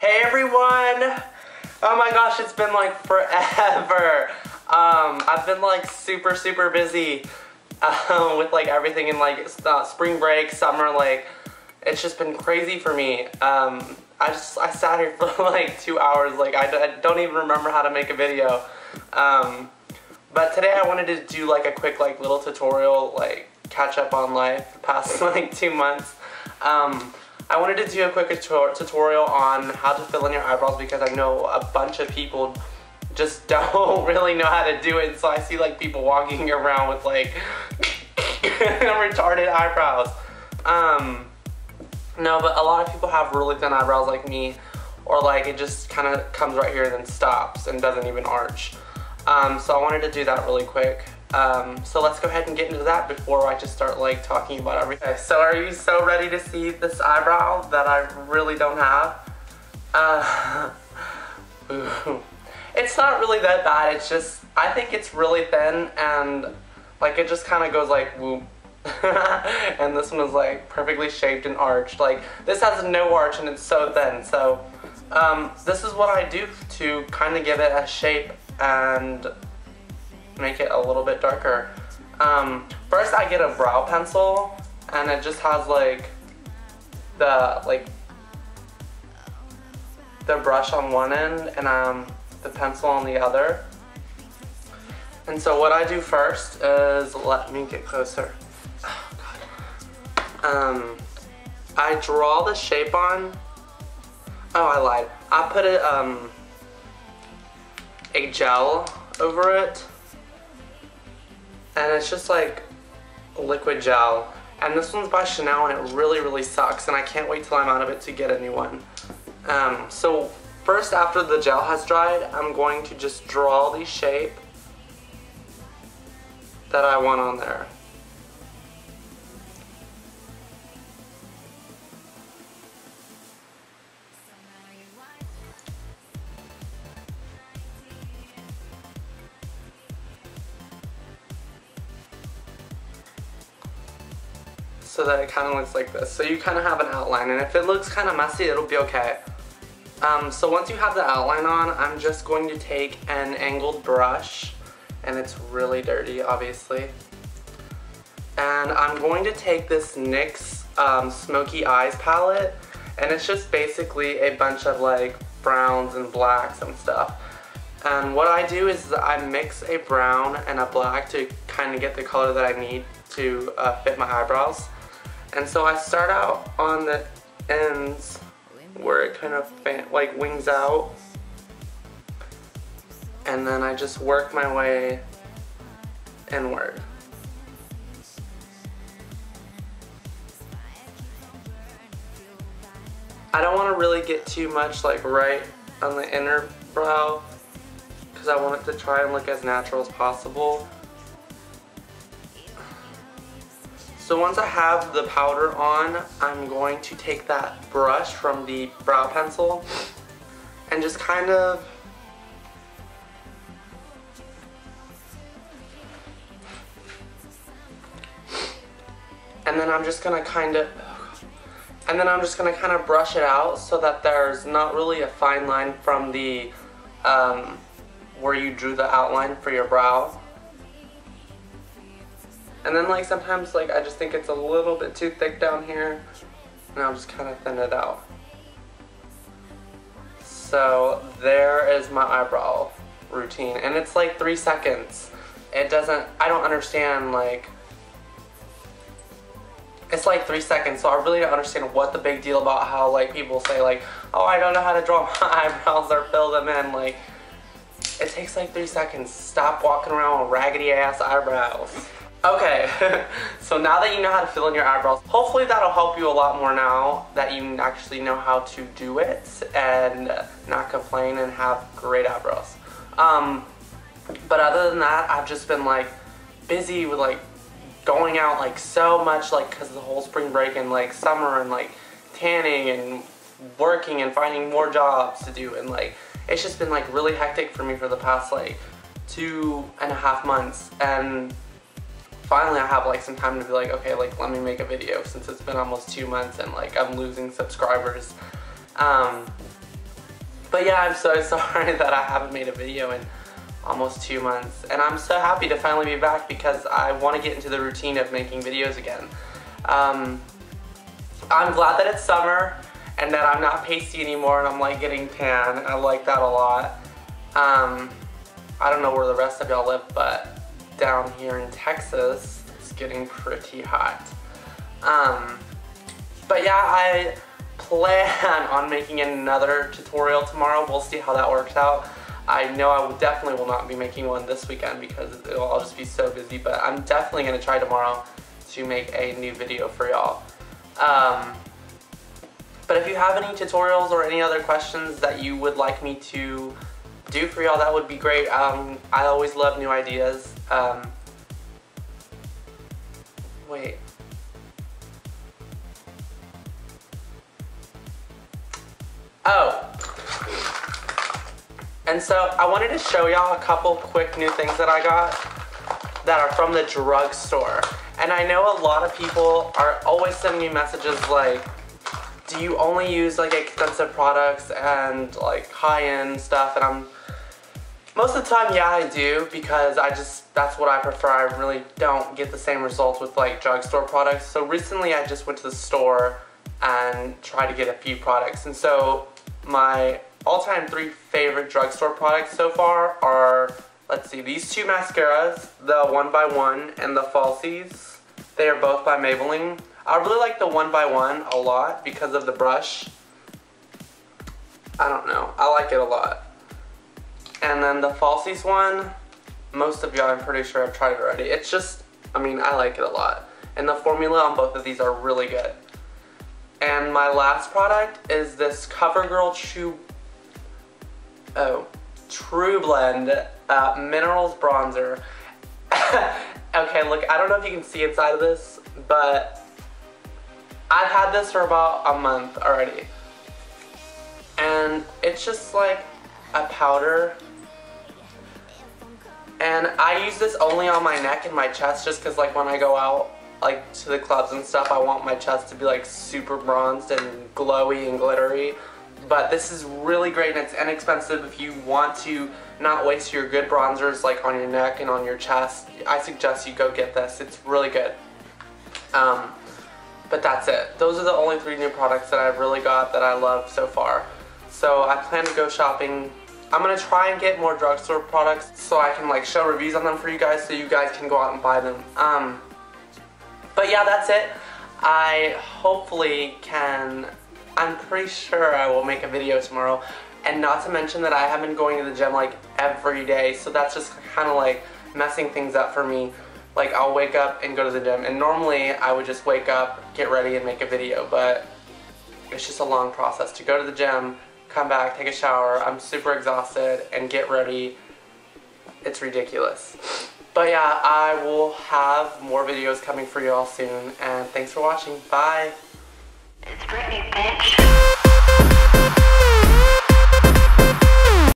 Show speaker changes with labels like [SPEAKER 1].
[SPEAKER 1] Hey everyone! Oh my gosh, it's been like forever. Um, I've been like super, super busy uh, with like everything in like uh, spring break, summer, like it's just been crazy for me. Um, I just, I sat here for like two hours, like I, I don't even remember how to make a video. Um, but today I wanted to do like a quick like little tutorial, like catch up on life the past like two months. Um, I wanted to do a quick tutorial on how to fill in your eyebrows because I know a bunch of people just don't really know how to do it. So I see like people walking around with like retarded eyebrows. Um, no, but a lot of people have really thin eyebrows like me or like it just kind of comes right here and then stops and doesn't even arch. Um, so I wanted to do that really quick. Um, so let's go ahead and get into that before I just start like talking about everything. So are you so ready to see this eyebrow that I really don't have? Uh, it's not really that bad. It's just, I think it's really thin and like it just kind of goes like whoop. and this one is like perfectly shaped and arched. Like this has no arch and it's so thin. So um, this is what I do to kind of give it a shape and make it a little bit darker. Um, first I get a brow pencil and it just has like the like the brush on one end and um, the pencil on the other. And so what I do first is, let me get closer. Oh, um, I draw the shape on. Oh, I lied. I put it, um, a gel over it and it's just like liquid gel. And this one's by Chanel and it really, really sucks and I can't wait till I'm out of it to get a new one. Um, so first after the gel has dried, I'm going to just draw the shape that I want on there. So that it kind of looks like this. So you kind of have an outline and if it looks kind of messy, it'll be okay. Um, so once you have the outline on, I'm just going to take an angled brush and it's really dirty, obviously. And I'm going to take this NYX um, Smoky Eyes palette and it's just basically a bunch of like browns and blacks and stuff. And what I do is I mix a brown and a black to kind of get the color that I need to uh, fit my eyebrows. And so I start out on the ends where it kind of like wings out. And then I just work my way inward. I don't want to really get too much like right on the inner brow because I want it to try and look as natural as possible. So once I have the powder on, I'm going to take that brush from the brow pencil and just kind of and then I'm just gonna kind of and then I'm just gonna kind of brush it out so that there's not really a fine line from the um, where you drew the outline for your brow and then like sometimes like I just think it's a little bit too thick down here and I'll just kind of thin it out. So there is my eyebrow routine and it's like three seconds. It doesn't, I don't understand like, it's like three seconds so I really don't understand what the big deal about how like people say like, oh I don't know how to draw my eyebrows or fill them in like, it takes like three seconds. Stop walking around with raggedy ass eyebrows. Okay, so now that you know how to fill in your eyebrows, hopefully that'll help you a lot more now that you actually know how to do it and not complain and have great eyebrows. Um, but other than that, I've just been like busy with like going out like so much like because of the whole spring break and like summer and like tanning and working and finding more jobs to do and like it's just been like really hectic for me for the past like two and a half months and finally I have like some time to be like, okay, like let me make a video since it's been almost two months and like I'm losing subscribers. Um, but yeah, I'm so sorry that I haven't made a video in almost two months. And I'm so happy to finally be back because I want to get into the routine of making videos again. Um, I'm glad that it's summer and that I'm not pasty anymore and I'm like getting tan. I like that a lot. Um, I don't know where the rest of y'all live, but down here in Texas, it's getting pretty hot. Um, but yeah, I plan on making another tutorial tomorrow. We'll see how that works out. I know I definitely will not be making one this weekend because it'll all just be so busy, but I'm definitely going to try tomorrow to make a new video for y'all. Um, but if you have any tutorials or any other questions that you would like me to do for y'all, that would be great. Um, I always love new ideas. Um, wait. Oh. And so I wanted to show y'all a couple quick new things that I got that are from the drugstore. And I know a lot of people are always sending me messages like, do you only use like expensive products and like high-end stuff? And I'm, most of the time, yeah, I do because I just, that's what I prefer. I really don't get the same results with like drugstore products. So recently I just went to the store and tried to get a few products. And so my all-time three favorite drugstore products so far are, let's see, these two mascaras, the One by One and the Falsies. They are both by Maybelline. I really like the One by One a lot because of the brush. I don't know, I like it a lot. And then the Falsies one, most of y'all I'm pretty sure I've tried it already. It's just, I mean, I like it a lot. And the formula on both of these are really good. And my last product is this CoverGirl True, oh, TruBlend uh, Minerals Bronzer. okay, look, I don't know if you can see inside of this, but I've had this for about a month already. And it's just like a powder. And I use this only on my neck and my chest just because like when I go out like to the clubs and stuff, I want my chest to be like super bronzed and glowy and glittery. But this is really great and it's inexpensive if you want to not waste your good bronzers like on your neck and on your chest. I suggest you go get this. It's really good. Um, but that's it. Those are the only three new products that I've really got that I love so far. So I plan to go shopping. I'm gonna try and get more drugstore products so I can like show reviews on them for you guys so you guys can go out and buy them. Um, but yeah, that's it. I hopefully can, I'm pretty sure I will make a video tomorrow. And not to mention that I have been going to the gym like every day, so that's just kind of like messing things up for me. Like I'll wake up and go to the gym, and normally I would just wake up, get ready, and make a video, but it's just a long process to go to the gym, come back, take a shower, I'm super exhausted, and get ready. It's ridiculous. But yeah, I will have more videos coming for you all soon, and thanks for watching. Bye! It's Britney, bitch.